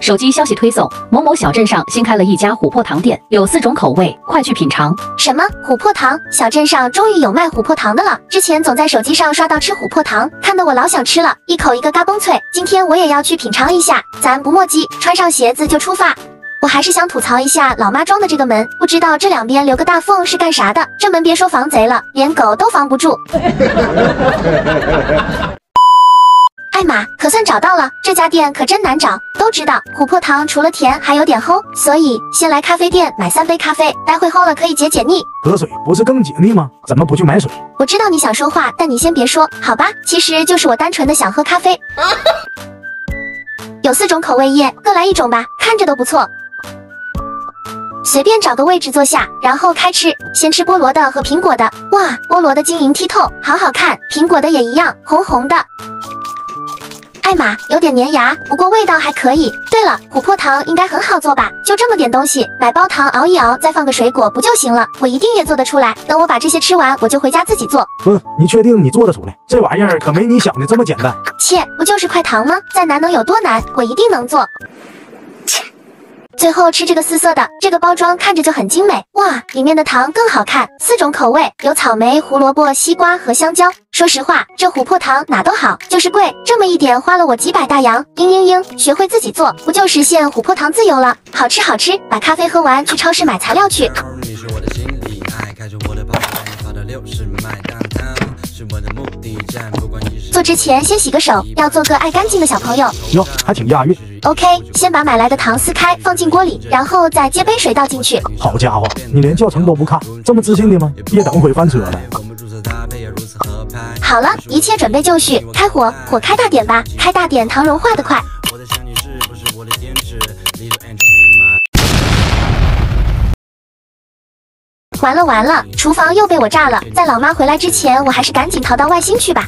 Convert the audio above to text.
手机消息推送：某某小镇上新开了一家琥珀糖店，有四种口味，快去品尝。什么琥珀糖？小镇上终于有卖琥珀糖的了。之前总在手机上刷到吃琥珀糖，看得我老想吃了，一口一个嘎嘣脆。今天我也要去品尝一下。咱不墨迹，穿上鞋子就出发。我还是想吐槽一下老妈装的这个门，不知道这两边留个大缝是干啥的？这门别说防贼了，连狗都防不住。艾玛，可算找到了，这家店可真难找。都知道琥珀糖除了甜还有点齁，所以先来咖啡店买三杯咖啡，待会齁了可以解解腻。喝水不是更解腻吗？怎么不去买水？我知道你想说话，但你先别说，好吧？其实就是我单纯的想喝咖啡。有四种口味耶，各来一种吧，看着都不错。随便找个位置坐下，然后开吃。先吃菠萝的和苹果的。哇，菠萝的晶莹剔透，好好看。苹果的也一样，红红的。艾玛有点粘牙，不过味道还可以。对了，琥珀糖应该很好做吧？就这么点东西，买包糖熬一熬，再放个水果不就行了？我一定也做得出来。等我把这些吃完，我就回家自己做。嗯，你确定你做得出来？这玩意儿可没你想的这么简单。切，不就是块糖吗？再难能有多难？我一定能做。最后吃这个四色的，这个包装看着就很精美哇！里面的糖更好看，四种口味，有草莓、胡萝卜、西瓜和香蕉。说实话，这琥珀糖哪都好，就是贵，这么一点花了我几百大洋。嘤嘤嘤，学会自己做，不就实现琥珀糖自由了？好吃好吃，把咖啡喝完，去超市买材料去。你是我的心里爱开着我的跑，跑到六十迈，当当做之前先洗个手，要做个爱干净的小朋友。哟，还挺押韵。OK，先把买来的糖撕开，放进锅里，然后再接杯水倒进去。好家伙，你连教程都不看，这么自信的吗？别等会翻车了。好了，一切准备就绪，开火，火开大点吧，开大点，糖融化的快。完了完了，厨房又被我炸了！在老妈回来之前，我还是赶紧逃到外星去吧。